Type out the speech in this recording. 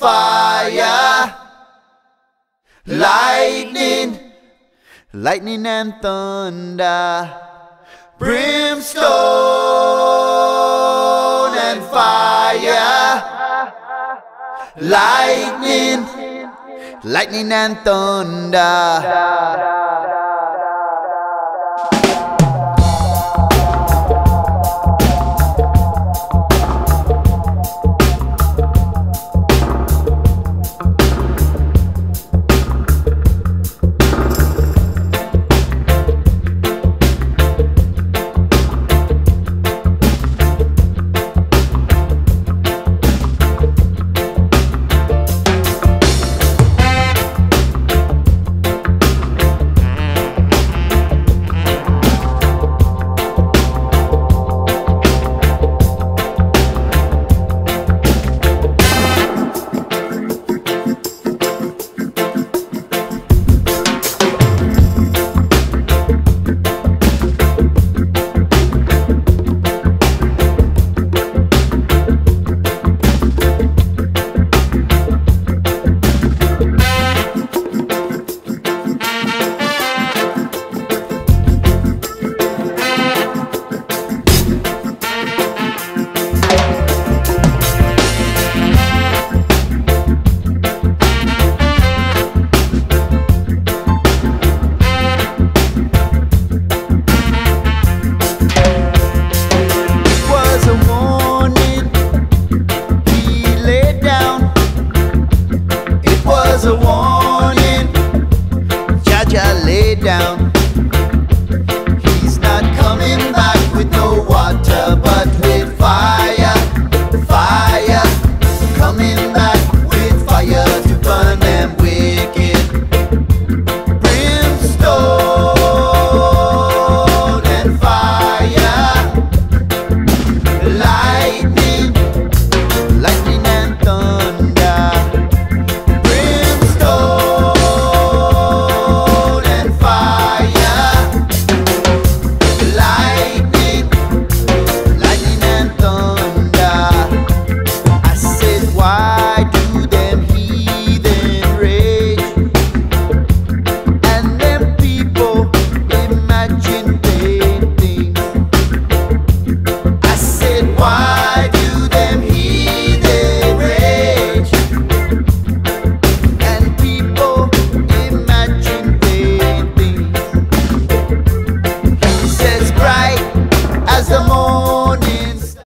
fire, lightning, lightning and thunder, brimstone and fire, lightning, lightning and thunder. down. voar.